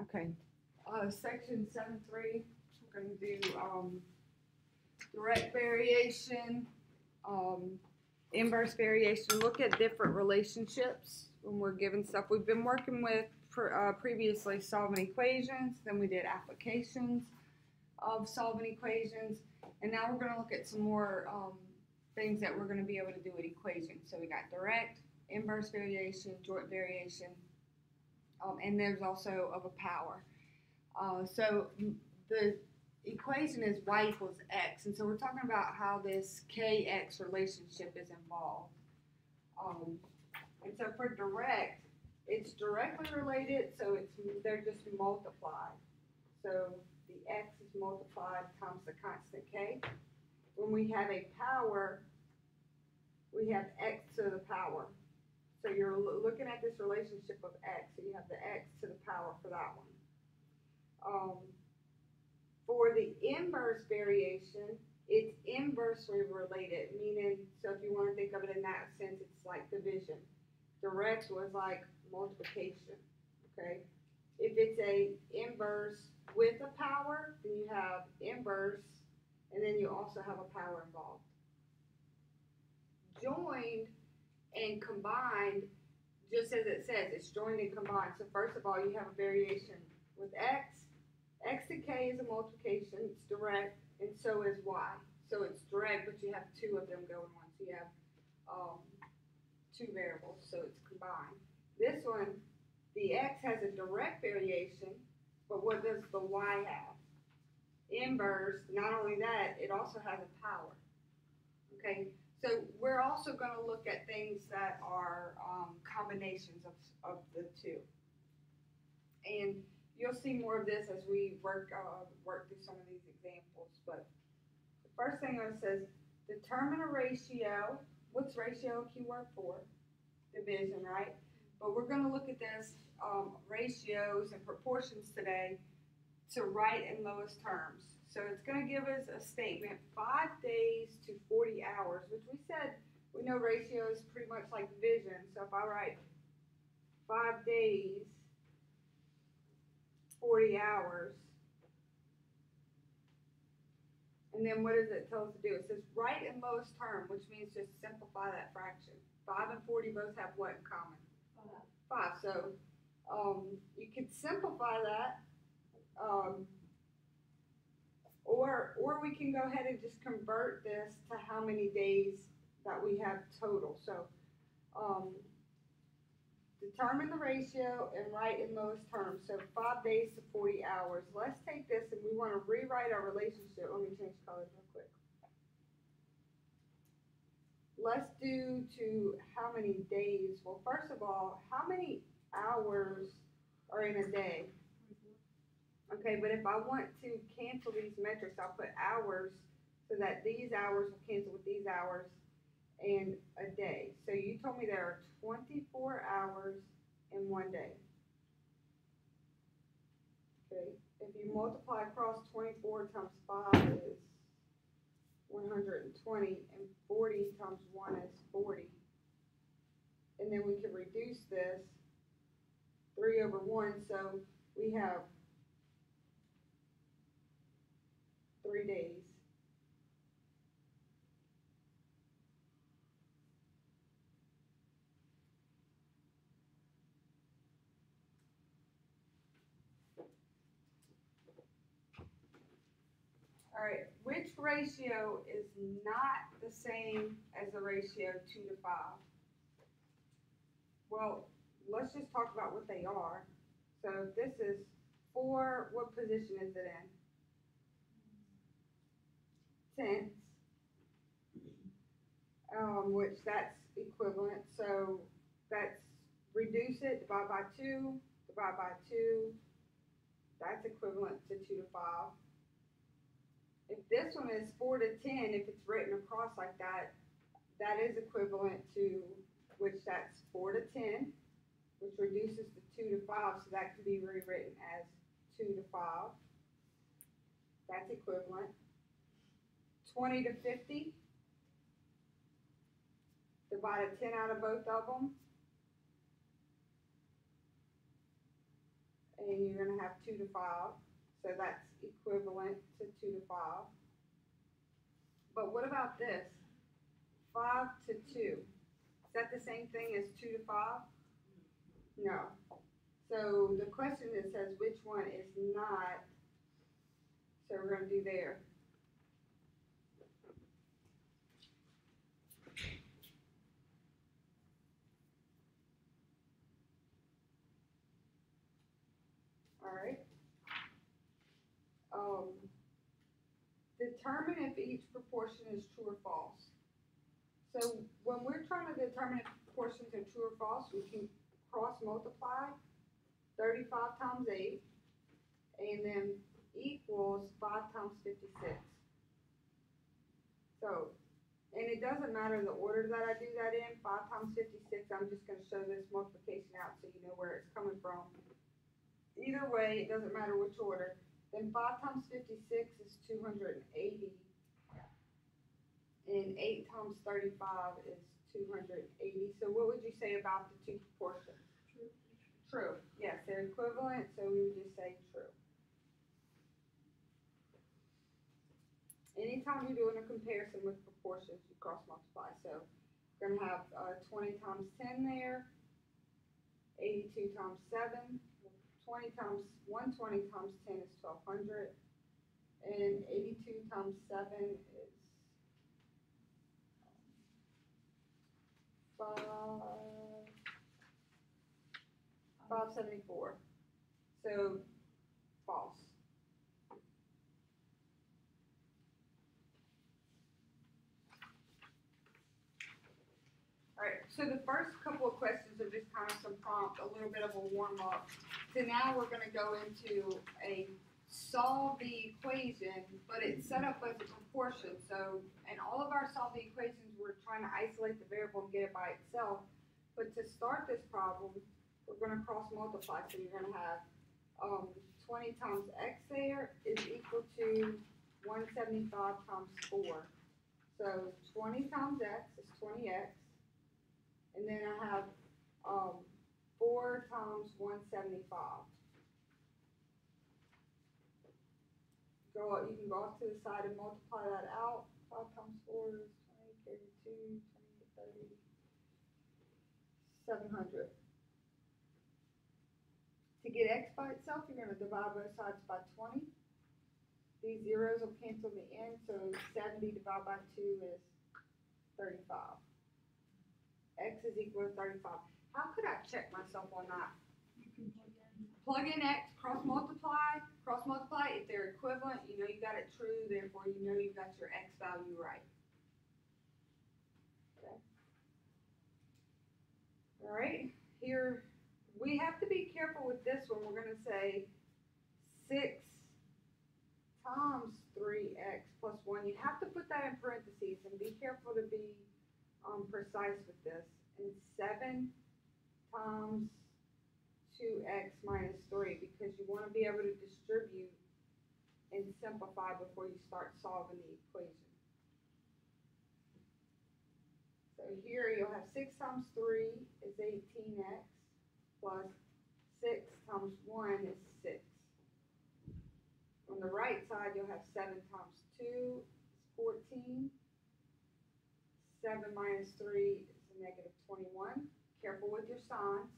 Okay, uh, section seven three, we're gonna do, um, direct variation, um, inverse variation, look at different relationships when we're given stuff. We've been working with, pr- uh, previously solving equations, then we did applications of solving equations, and now we're gonna look at some more, um, things that we're gonna be able to do with equations. So we got direct, inverse variation, joint variation, um, and there's also of a power. Uh, so the equation is y equals x, and so we're talking about how this kx relationship is involved. Um, and so for direct, it's directly related, so it's they're just multiplied. So the x is multiplied times the constant k. When we have a power, we have x to the power. So you're loo- looking at this relationship of x, so you have the x to the power for that one. Um, for the inverse variation, it's inversely related, meaning, so if you wanna think of it in that sense, it's like division. Direct was like multiplication, okay? If it's a inverse with a power, then you have inverse, and then you also have a power involved. Joined and combined, just as it says, it's joined and combined. So first of all, you have a variation with x. x to k is a multiplication, it's direct, and so is y. So it's direct, but you have two of them going on. So you have um, two variables, so it's combined. This one, the x has a direct variation, but what does the y have? Inverse, not only that, it also has a power. Okay, so we're also gonna look at things that are, um, combinations of, of the two. And you'll see more of this as we work, uh, work through some of these examples, but the first thing it says, determine a ratio, what's ratio a keyword for? Division, write? But we're gonna look at this, um, ratios and proportions today to right and lowest terms. So it's gonna give us a statement, five days to forty hours, which we said, we know ratio is pretty much like division, so if I write five days, forty hours. And then what does it tell us to do? It says write and lowest term, which means just simplify that fraction. Five and forty both have what in common? Five, so, um, you could simplify that, um, or, or we can go ahead and just convert this to how many days that we have total, so, um, determine the ratio and write in lowest terms, so five days to forty hours. Let's take this and we wanna rewrite our relationship, let me change colors real quick. Let's do to how many days, well, first of all, how many hours are in a day? Okay, but if I want to cancel these metrics, I'll put hours so that these hours will cancel with these hours and a day. So you told me there are twenty-four hours in one day. Okay, if you multiply across twenty-four times five is one hundred and twenty, and forty times one is forty. And then we can reduce this three over one, so we have three days. Alright, which ratio is not the same as the ratio two to five? Well, let's just talk about what they are. So this is four, what position is it in? Um, which that's equivalent, so that's reduce it, divide by two, divide by two. That's equivalent to two to five. If this one is four to ten, if it's written across like that, that is equivalent to, which that's four to ten, which reduces to two to five, so that can be rewritten as two to five. That's equivalent. Twenty to fifty. Divide a ten out of both of them. and you're gonna have two to five, so that's equivalent to two to five. But what about this? Five to two, is that the same thing as two to five? No. So the question that says which one is not, so we're gonna do there. Alright. Um, determine if each proportion is true or false. So when we're trying to determine if proportions are true or false, we can cross multiply thirty-five times eight, and then equals five times fifty-six. So, and it doesn't matter the order that I do that in, five times fifty-six, I'm just gonna show this multiplication out so you know where it's coming from. Either way, it doesn't matter which order, then five times fifty-six is two hundred and eighty. And eight times thirty-five is two hundred and eighty, so what would you say about the two proportions? True, True, yes, they're equivalent, so we would just say true. Anytime you're doing a comparison with proportions, you cross multiply, so we're gonna have, uh, twenty times ten there, eighty-two times seven, twenty times, one twenty times ten is twelve hundred, and eighty-two times seven is five, five seventy-four, so false. Alright, so the first couple are just kind of some prompt, a little bit of a warm up. So now we're gonna go into a solve the equation, but it's set up as a proportion, so in all of our solve the equations, we're trying to isolate the variable and get it by itself. But to start this problem, we're gonna cross multiply, so you're gonna have, um, twenty times x there is equal to one seventy-five times four. So twenty times x is twenty x, and then I have, um, four times one seventy-five. Go, up- you can go off to the side and multiply that out, five times four is twenty, carry two, twenty, thirty, seven hundred. To get x by itself, you're gonna divide both sides by twenty. These zeros will cancel the end, so seventy divided by two is thirty-five. X is equal to thirty-five. How could I check myself on that? Plug in X, cross multiply, cross multiply, if they're equivalent, you know you got it true, therefore you know you got your X value right. Okay. Alright, here, we have to be careful with this one, we're gonna say six times three X plus one, you have to put that in parentheses and be careful to be, um, precise with this. And seven times two x minus three, because you wanna be able to distribute and simplify before you start solving the equation. So here you'll have six times three is eighteen x, plus six times one is six. On the right side, you'll have seven times two is fourteen. Seven minus three is a negative twenty-one. Careful with your signs.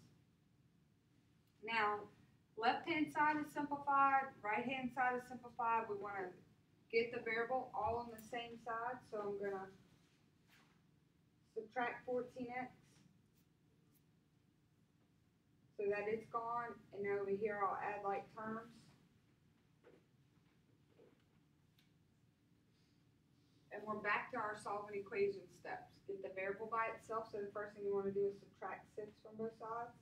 Now, left-hand side is simplified, right-hand side is simplified. We wanna get the variable all on the same side, so I'm gonna subtract fourteen x. So that it's gone, and over here I'll add like terms. And we're back to our solving equation steps. Get the variable by itself, so the first thing you wanna do is subtract six from both sides.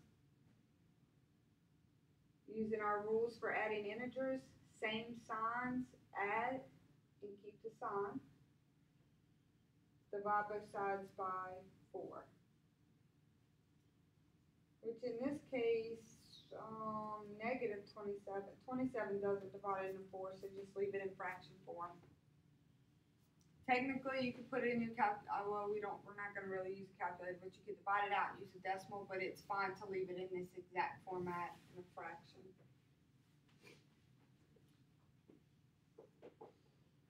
Using our rules for adding integers, same signs, add, and keep the sign. Divide both sides by four. Which in this case, um, Twenty-seven doesn't divide into four, so just leave it in fraction form. Technically, you could put it in your calculator. Uh, well, we don't. We're not going to really use a calculator, but you could divide it out and use a decimal. But it's fine to leave it in this exact format in a fraction.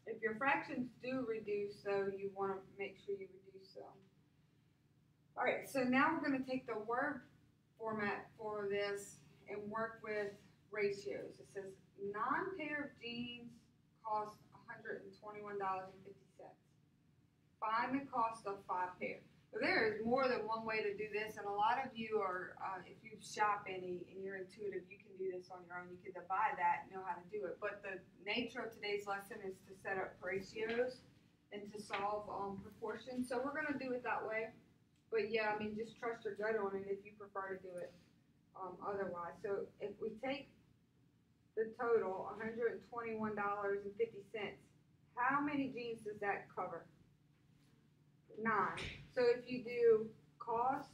If your fractions do reduce, though, you want to make sure you reduce them. All right. So now we're going to take the word format for this and work with ratios. It says non pair of jeans cost $121.50. Find the cost of five pair. So there is more than one way to do this, and a lot of you are, uh, if you shop any and you're intuitive, you can do this on your own. You can divide that and know how to do it. But the nature of today's lesson is to set up ratios and to solve um, proportions. So we're gonna do it that way. But yeah, I mean, just trust your gut on it if you prefer to do it um, otherwise. So if we take the total, hundred and twenty-one dollars and fifty cents, how many jeans does that cover? Nine. So if you do cost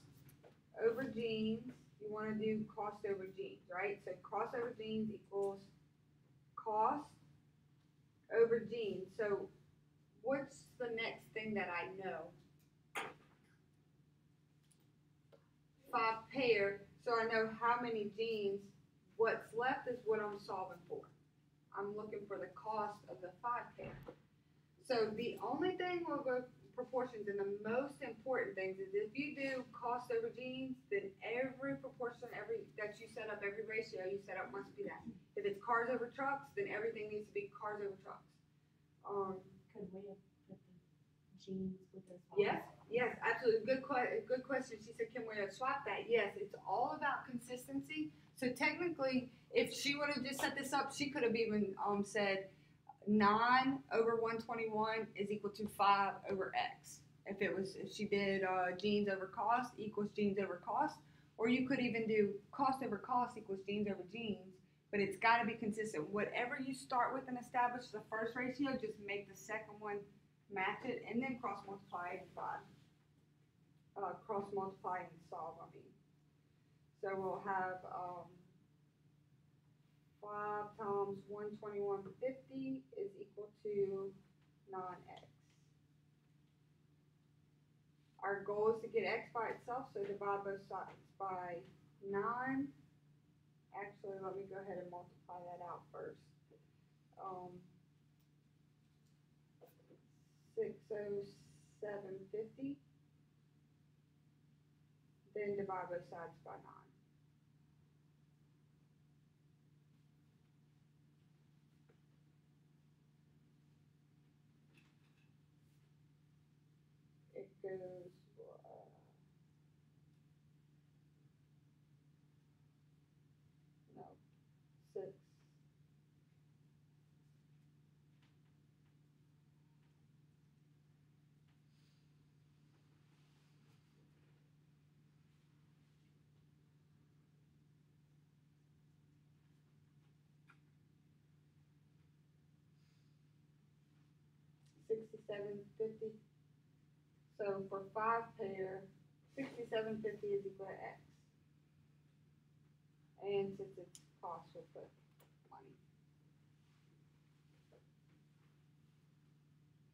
over jeans, you wanna do cost over jeans, right? So cost over equals cost over jeans. So what's the next thing that I know? Five pair, so I know how many jeans. What's left is what I'm solving for. I'm looking for the cost of the five pair. So the only thing the proportions and the most important things is if you do cost over jeans, then every proportion, every that you set up, every ratio you set up must be that. If it's cars over trucks, then everything needs to be cars over trucks. Um, Could we have put the jeans with those? Yes, yes, absolutely. Good que- good question. She said, can we swap that? Yes, it's all about consistency. So technically, if she would have just set this up, she could have even um said nine over one twenty one is equal to five over x. If it was if she did uh, jeans over cost equals jeans over cost, or you could even do cost over cost equals jeans over jeans. But it's got to be consistent. Whatever you start with and establish the first ratio, just make the second one match it, and then cross multiply and divide. Uh, cross multiply and solve, I mean. So we'll have, um, 5 times 121.50 is equal to 9x. Our goal is to get x by itself, so divide both sides by 9. Actually, let me go ahead and multiply that out first. Um, 607.50, then divide both sides by 9. Sixty-seven fifty. So for five pair, sixty-seven fifty is equal to X. And since it's cost, we'll put money.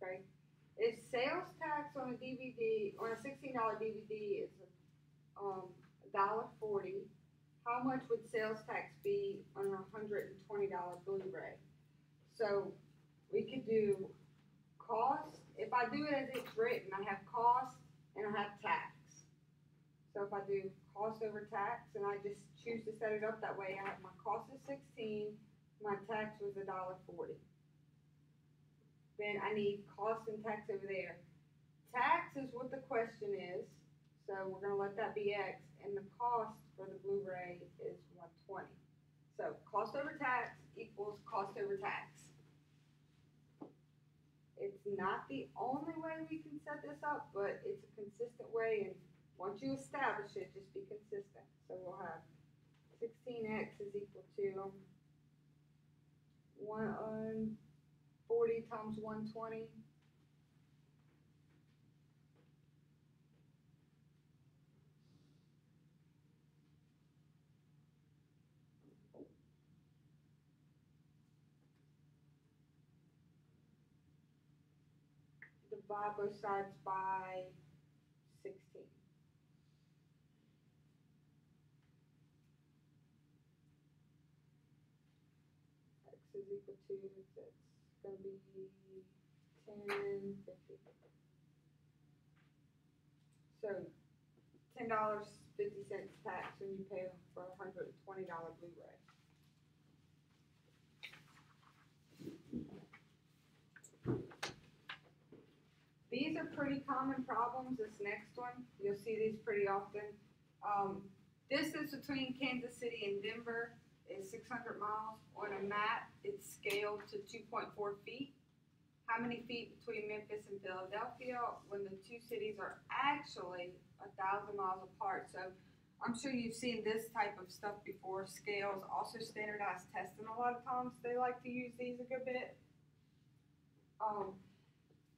Okay, if sales tax on a DVD, on a sixteen dollar DVD is, um, a dollar forty, how much would sales tax be on a hundred and twenty dollar Blu-ray? So, we could do cost, if I do it as it's written, I have cost and I have tax. So if I do cost over tax and I just choose to set it up that way, I have my cost is sixteen, my tax was a dollar forty. Then I need cost and tax over there. Tax is what the question is, so we're gonna let that be X, and the cost for the Blu-ray is one twenty. So cost over tax equals cost over tax. It's not the only way we can set this up, but it's a consistent way. And once you establish it, just be consistent. So we'll have 16x is equal to 140 times 120 Barber starts by 16. X is equal to, that's going to be 10, 50. So $10.50 tax when you pay for a $120 Blu-ray. Pretty common problems, this next one, you'll see these pretty often. Um, distance between Kansas City and Denver is six hundred miles. On a map, it's scaled to two point four feet. How many feet between Memphis and Philadelphia when the two cities are actually a thousand miles apart? So I'm sure you've seen this type of stuff before, scales, also standardized testing a lot of times, they like to use these a good bit. Um,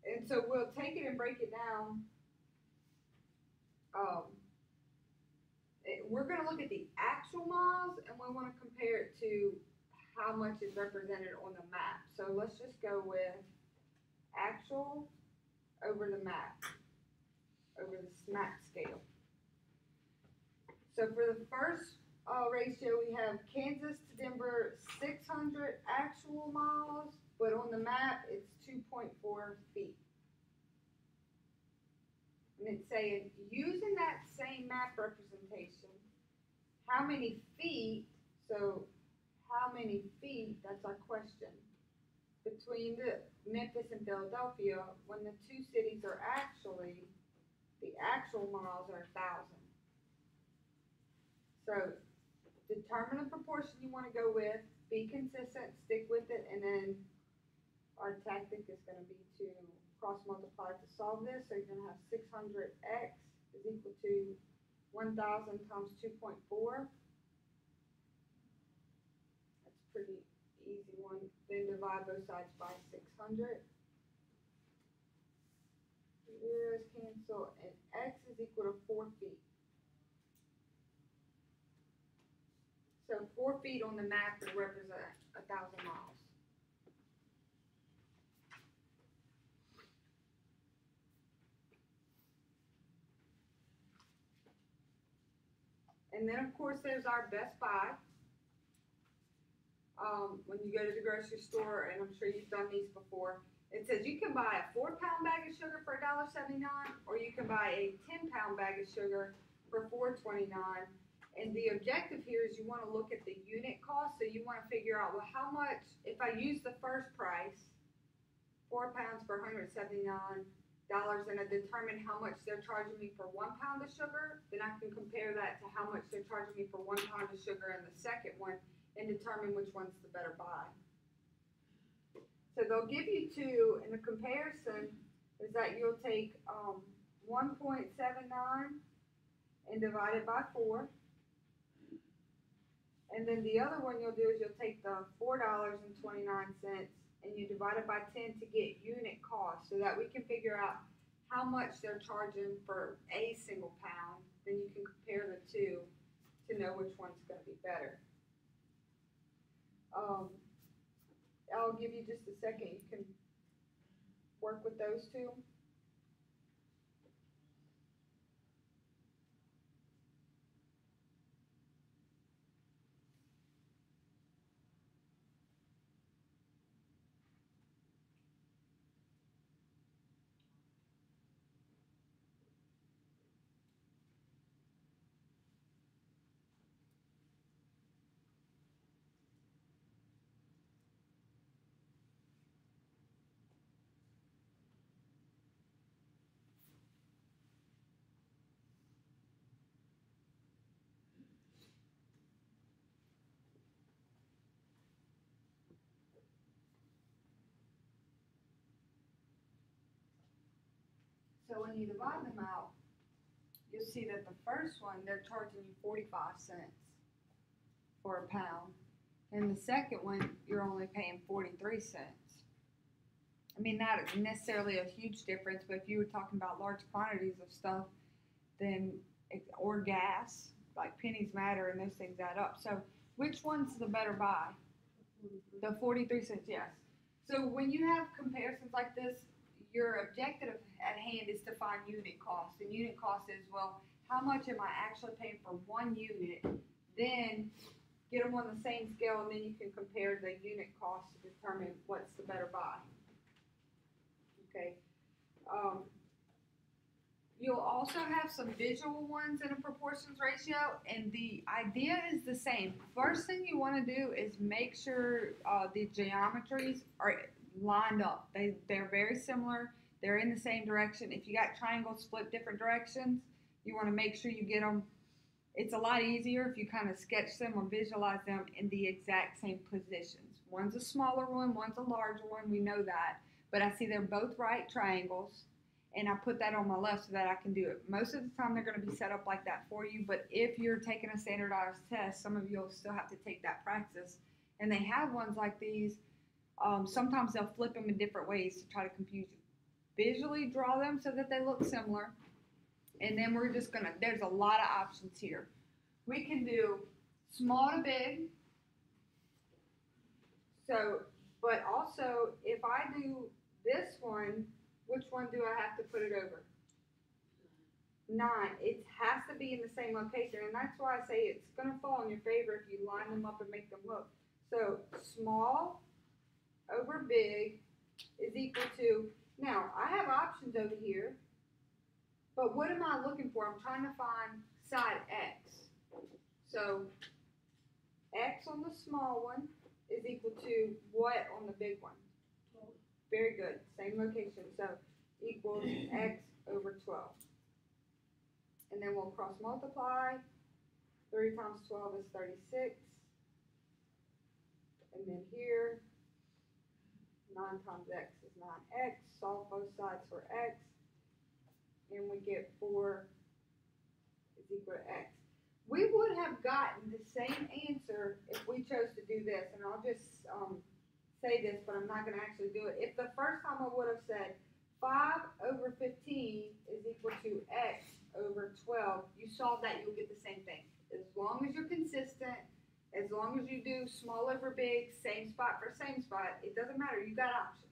and so we'll take it and break it down. Um, it- we're gonna look at the actual miles and we wanna compare it to how much is represented on the map. So let's just go with actual over the map, over the map scale. So for the first, uh, ratio, we have Kansas to Denver, hundred actual miles, but on the map, it's two point four feet. And it's saying, using that same map representation, how many feet, so how many feet, that's our question, between the Memphis and Philadelphia, when the two cities are actually, the actual miles are thousand. So, determine the proportion you wanna go with, be consistent, stick with it, and then our tactic is gonna be to cross multiply to solve this, so you're gonna have six hundred x is equal to one thousand times two point four. That's a pretty easy one, then divide both sides by six hundred. Zeros cancel, and x is equal to four feet. Four feet on the map would represent a thousand miles. And then, of course, there's our Best Buy. Um, when you go to the grocery store, and I'm sure you've done these before, it says you can buy a four pound bag of sugar for $1.79, or you can buy a 10 pound bag of sugar for $4.29. And the objective here is you want to look at the unit cost, so you want to figure out, well, how much, if I use the first price, four pounds for $179, dollars and I determine how much they're charging me for one pound of sugar, then I can compare that to how much they're charging me for one pound of sugar in the second one and determine which one's the better buy. So they'll give you two, and the comparison is that you'll take, um, one point seven nine and divide it by four. And then the other one you'll do is you'll take the four dollars and twenty-nine cents and you divide it by ten to get unit cost, so that we can figure out how much they're charging for a single pound, then you can compare the two to know which one's gonna be better. Um, I'll give you just a second, you can work with those two. So when you divide them out, you'll see that the first one, they're charging you forty-five cents for a pound. And the second one, you're only paying forty-three cents. I mean, not necessarily a huge difference, but if you were talking about large quantities of stuff, then, or gas, like pennies matter and those things add up. So which one's the better buy? The forty-three cents, yes. So when you have comparisons like this, your objective at hand is to find unit cost. And unit cost is, well, how much am I actually paying for one unit? Then get them on the same scale, and then you can compare the unit cost to determine what's the better buy. Okay, um, you'll also have some visual ones in a proportions ratio, and the idea is the same. First thing you wanna do is make sure, uh, the geometries are lined up. They, they're very similar, they're in the same direction. If you got triangles split different directions, you wanna make sure you get them. It's a lot easier if you kind of sketch them or visualize them in the exact same positions. One's a smaller one, one's a larger one, we know that. But I see they're both right triangles and I put that on my left so that I can do it. Most of the time, they're going to be set up like that for you, but if you're taking a standardized test, some of you will still have to take that practice. And they have ones like these. Um, sometimes they'll flip them in different ways to try to confuse you. Visually draw them so that they look similar. And then we're just to, there's a lot of options here. We can do small to big. So, but also, if I do this one, which one do I have to put it over? Nine. It has to be in the same location, and that's why I say it's gonna fall in your favor if you line them up and make them look. So small over big is equal to, now, I have options over here, but what am I looking for? I'm trying to find side X. So X on the small one is equal to what on the big one? Very good, same location, so equals x over twelve. And then we'll cross multiply, three times twelve is thirty-six. And then here, nine times x is nine x, solve both sides for x. And we get four is equal to x. We would have gotten the same answer if we chose to do this, and I'll just, um, say this, but I'm not gonna actually do it. If the first time I would have said five over fifteen is equal to x over twelve, you solve that, you'll get the same thing. As long as you're consistent, as long as you do small over big, same spot for same spot, it doesn't matter, you got options.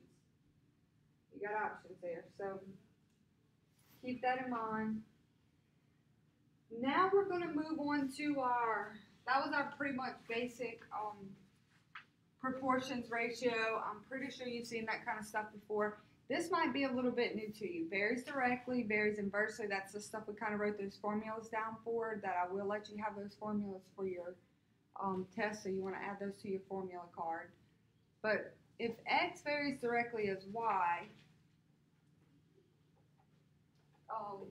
You got options there, so keep that in mind. Now we're gonna move on to our, that was our pretty much basic, um, proportions ratio. I'm pretty sure you've seen that kind of stuff before. This might be a little bit new to you. Varies directly, varies inversely. That's the stuff we kind of wrote those formulas down for. That I will let you have those formulas for your um, test, so you want to add those to your formula card. But if x varies directly as y, um,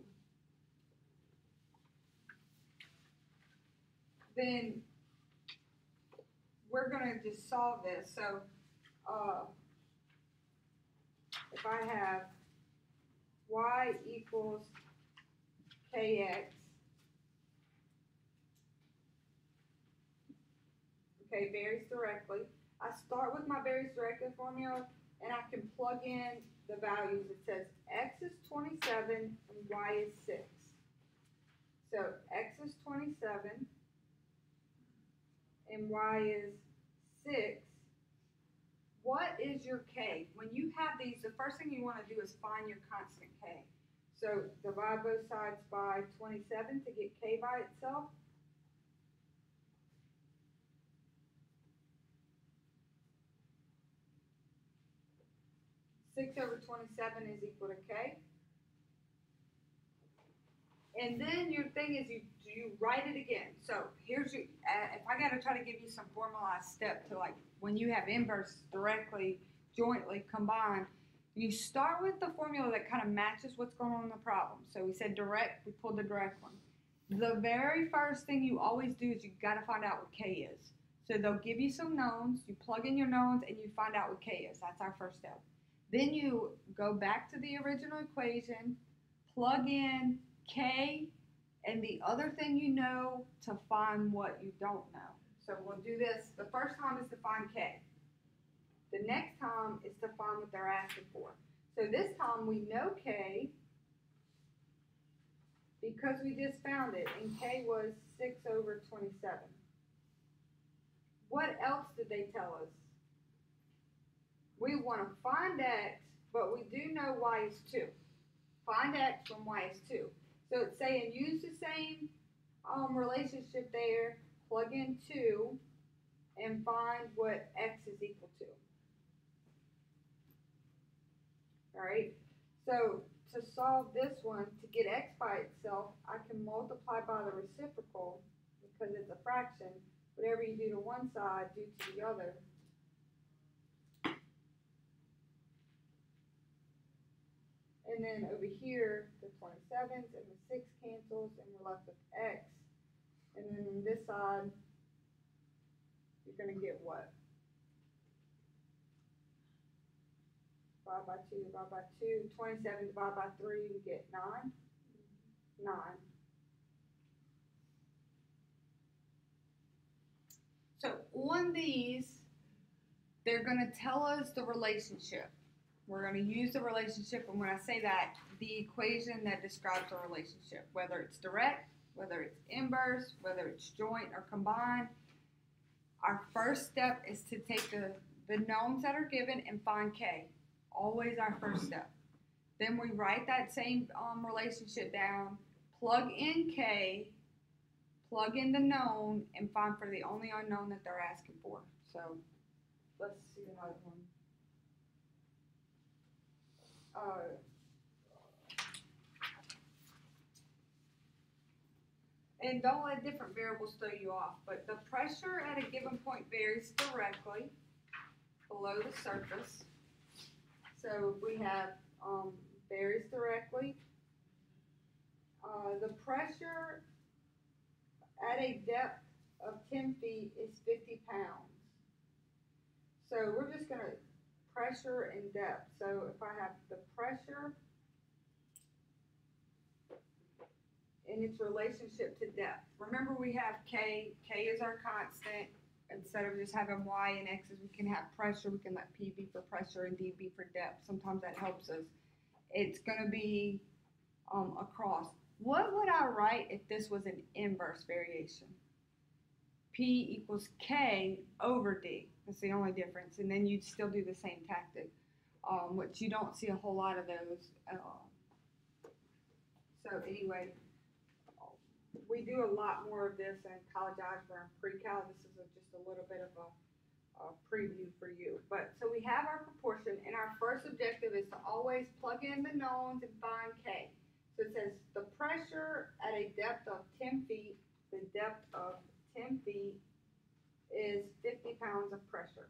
then we're gonna just solve this, so, uh, if I have y equals kx. Okay, varies directly. I start with my varies directly formula and I can plug in the values. It says x is twenty-seven and y is six. So x is twenty-seven and y is six, what is your k? When you have these, the first thing you want to do is find your constant k. So divide both sides by 27 to get k by itself. Six over 27 is equal to k. And then your thing is you you write it again. So here's your, uh, if I got to try to give you some formalized step to like when you have inverse directly, jointly combined, you start with the formula that kind of matches what's going on in the problem. So we said direct, we pulled the direct one. The very first thing you always do is you got to find out what K is. So they'll give you some knowns, you plug in your knowns, and you find out what K is. That's our first step. Then you go back to the original equation, plug in K and the other thing you know to find what you don't know. So we'll do this. The first time is to find K. The next time is to find what they're asking for. So this time we know K because we just found it, and K was 6 over 27. What else did they tell us? We want to find X, but we do know Y is 2. Find X from Y is 2. So it's saying use the same um, relationship there, plug in 2, and find what x is equal to. Alright, so to solve this one, to get x by itself, I can multiply by the reciprocal because it's a fraction. Whatever you do to one side, do to the other. And then over here, the twenty-sevens and the six cancels, and we're left with x. And then on this side, you're gonna get what? 5 by two, divide by two, twenty-seven divided by three, we get nine. Nine. So on these, they're gonna tell us the relationship. We're gonna use the relationship, and when I say that, the equation that describes the relationship, whether it's direct, whether it's inverse, whether it's joint or combined. Our first step is to take the, the knowns that are given and find K. Always our first step. Then we write that same um, relationship down, plug in K, plug in the known, and find for the only unknown that they're asking for. So let's see another one. Uh, and don't let different variables throw you off, but the pressure at a given point varies directly below the surface. So we have um, varies directly. Uh, the pressure at a depth of 10 feet is 50 pounds. So we're just going to pressure and depth. So if I have the pressure and its relationship to depth. Remember we have K, K is our constant. Instead of just having Y and X's, we can have pressure, we can let P be for pressure and D be for depth. Sometimes that helps us. It's gonna be um, across. What would I write if this was an inverse variation? P equals K over D. That's the only difference. And then you'd still do the same tactic, um, which you don't see a whole lot of those. Uh, so anyway, we do a lot more of this in college algebra and pre-cal. This is a, just a little bit of a, a preview for you. But so we have our proportion, and our first objective is to always plug in the knowns and find K. So it says the pressure at a depth of 10 feet, the depth of 10 feet is 50 pounds of pressure.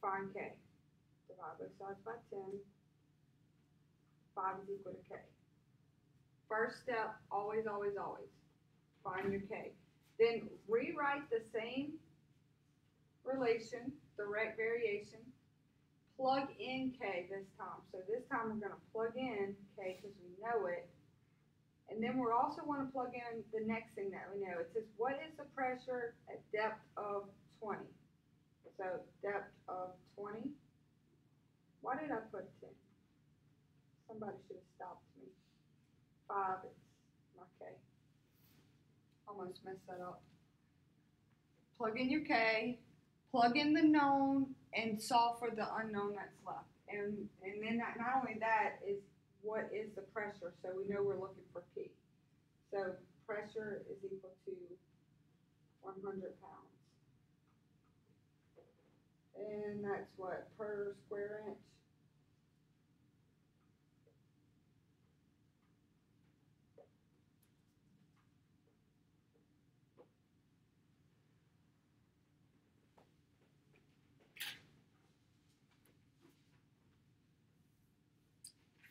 Find K. Divide both sides by 10. 5 is equal to K. First step, always, always, always. Find your K. Then rewrite the same relation, direct variation. Plug in K this time. So this time we're going to plug in K because we know it. And then we're also want to plug in the next thing that we know. It says, what is the pressure at depth of 20? So depth of 20. Why did I put 10? Somebody should have stopped me. Five, it's my K. Almost messed that up. Plug in your K, plug in the known, and solve for the unknown that's left. And and then not only that is what is the pressure, so we know we're looking for P. So pressure is equal to 100 pounds. And that's what, per square inch?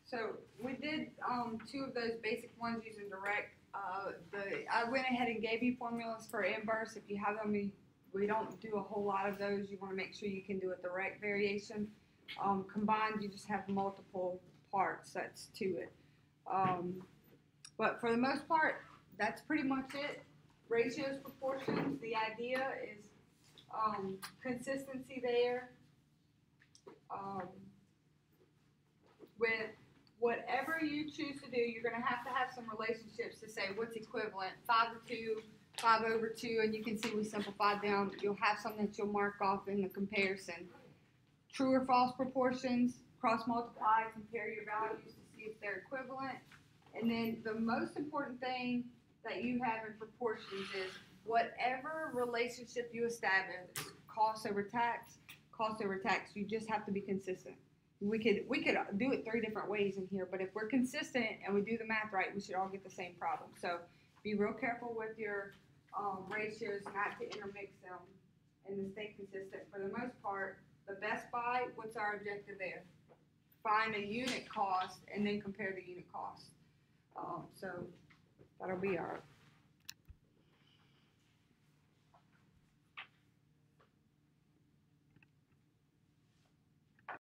So we did um, two of those basic ones using direct. Uh, the I went ahead and gave you formulas for inverse. If you have them, we, we don't do a whole lot of those. You want to make sure you can do a direct variation. Um, combined, you just have multiple parts. That's to it. Um, but for the most part, that's pretty much it. Ratios, proportions. The idea is um, consistency there. Um, with whatever you choose to do, you're going to have to have some relationships to say what's equivalent. Five to two, five over two, and you can see we simplified down. You'll have something that you'll mark off in the comparison. True or false proportions, cross multiply, compare your values to see if they're equivalent. And then the most important thing that you have in proportions is whatever relationship you establish, cost over tax, cost over tax, you just have to be consistent. We could, we could do it three different ways in here, but if we're consistent and we do the math right, we should all get the same problem. So be real careful with your, um, ratios, not to intermix them and to stay consistent. For the most part, the Best Buy, what's our objective there? Find a unit cost and then compare the unit cost. Um, so that'll be our